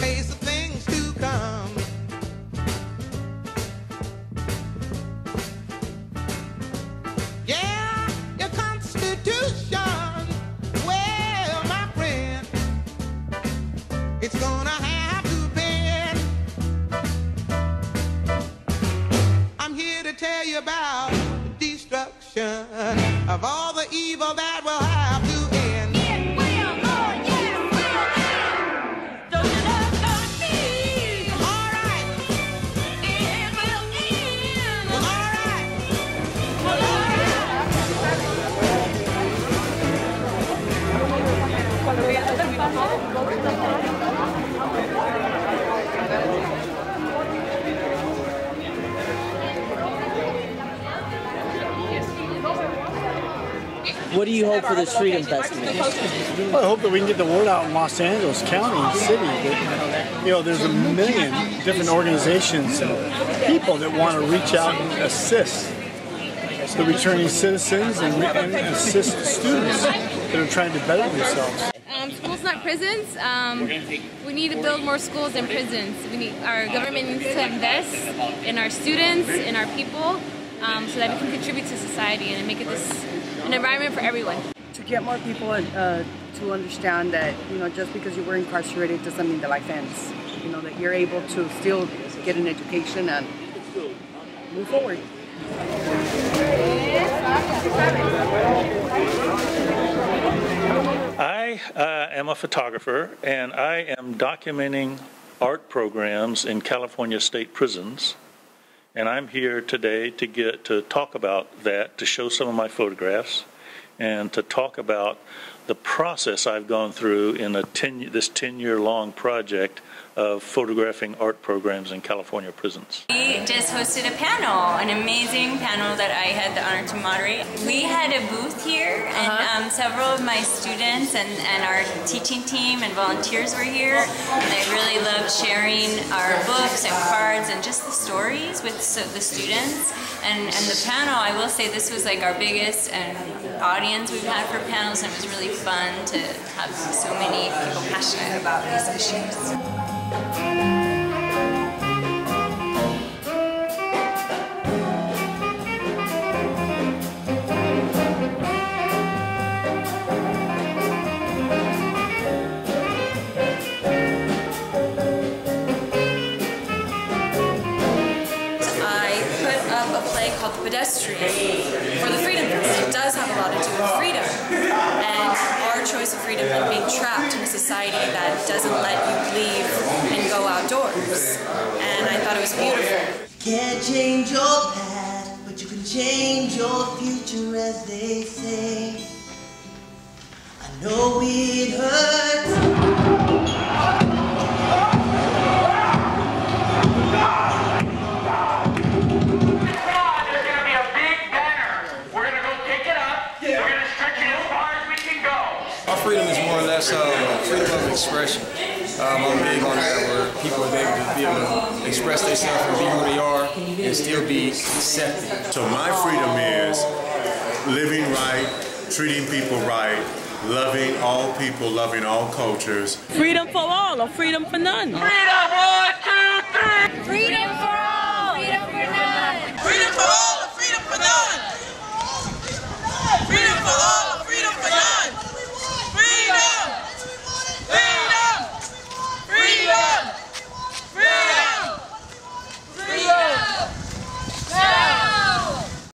face things to come. Yeah, your constitution, well, my friend, it's gonna have to bend. I'm here to tell you about the destruction of all the evil that will happen. What do you hope for this Freedom Festival? Well, I hope that we can get the word out in Los Angeles County and city that you know there's a million different organizations and people that want to reach out and assist the returning citizens and, and assist students that are trying to better themselves. Um, schools, not prisons. Um, we need to build more schools and prisons. We need our government needs to invest in our students, in our people, um, so that we can contribute to society and make it this an environment for everyone. to get more people uh, to understand that you know just because you were incarcerated doesn't mean that life ends. You know that you're able to still get an education and move forward. I uh, am a photographer and I am documenting art programs in California state prisons. And I'm here today to get to talk about that, to show some of my photographs, and to talk about the process I've gone through in a 10, this 10 year long project of photographing art programs in California prisons. We just hosted a panel, an amazing panel that I had the honor to moderate. We had a booth here, and um, several of my students and, and our teaching team and volunteers were here. And they really sharing our books and cards and just the stories with the students. And, and the panel, I will say, this was like our biggest and audience we've had for panels, and it was really fun to have so many people passionate about these issues. Pedestrian for the Freedom Fest. It does have a lot to do with freedom and our choice of freedom and being trapped in a society that doesn't let you leave and go outdoors. And I thought it was beautiful. Can't change your past, but you can change your future, as they say. I know it hurts. Is more or less uh, freedom of expression. Um, I'm big on that where people are able to be able to express themselves and be who they are and still be accepted. So my freedom is living right, treating people right, loving all people, loving all cultures. Freedom for all or freedom for none? Freedom!